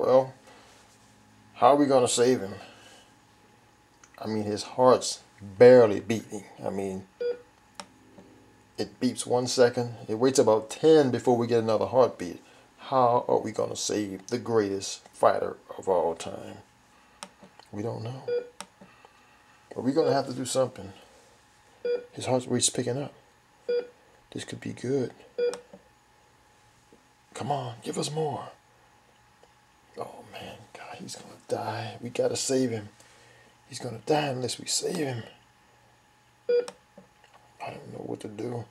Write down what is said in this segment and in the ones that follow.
Well, how are we going to save him? I mean, his heart's barely beating. I mean, it beeps one second. It waits about 10 before we get another heartbeat. How are we going to save the greatest fighter of all time? We don't know. But we're going to have to do something. His heart rate's picking up. This could be good. Come on, give us more. He's going to die. We got to save him. He's going to die unless we save him. I don't know what to do.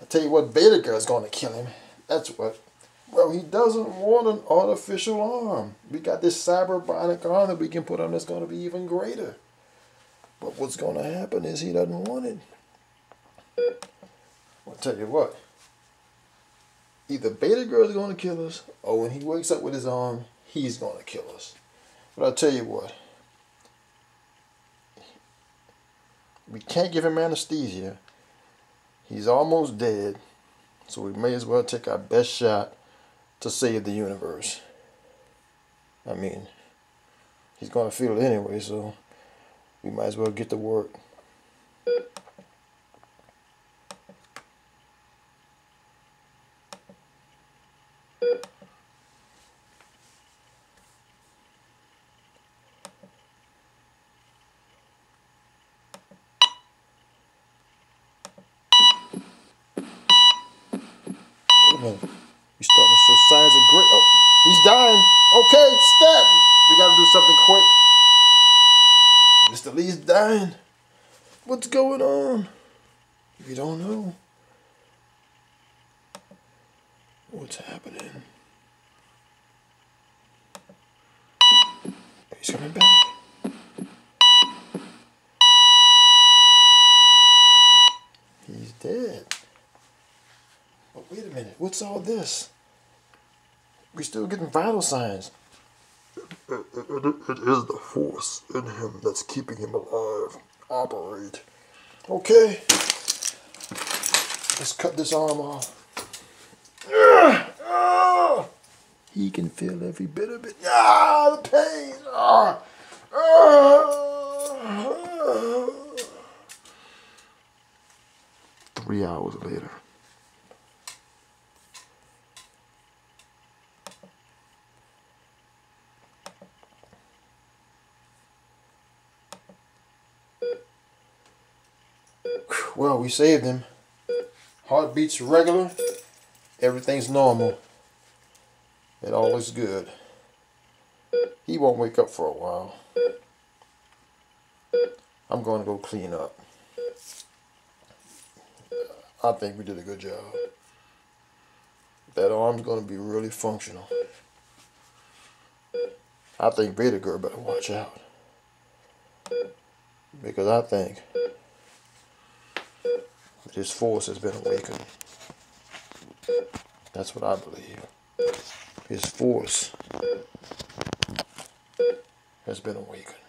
I tell you what, Vader Girl's going to kill him. That's what. Well, he doesn't want an artificial arm. We got this cyberbonic arm that we can put on that's going to be even greater. But what's going to happen is he doesn't want it. I'll tell you what. Either Vader Girl is going to kill us, or when he wakes up with his arm, he's going to kill us. But I'll tell you what. We can't give him anesthesia. He's almost dead. So we may as well take our best shot to save the universe. I mean, he's going to feel it anyway, so we might as well get to work. A minute. You starting to show signs of great. Oh, he's dying. Okay, stop. We got to do something quick. Mr. Lee's dying. What's going on? We don't know. What's happening? He's coming back. He's dead. But wait a minute, what's all this? We're still getting vital signs. It, it, it, is the force in him that's keeping him alive. Operate. Okay. Let's cut this arm off. He can feel every bit of it. Ah, the pain. Ah. Ah. Three hours later. Well, we saved him. Heartbeats regular. Everything's normal. It all looks good. He won't wake up for a while. I'm going to go clean up. I think we did a good job. That arm's going to be really functional. I think Vader Girl better watch out. Because I think his force has been awakened. That's what I believe. His force has been awakened.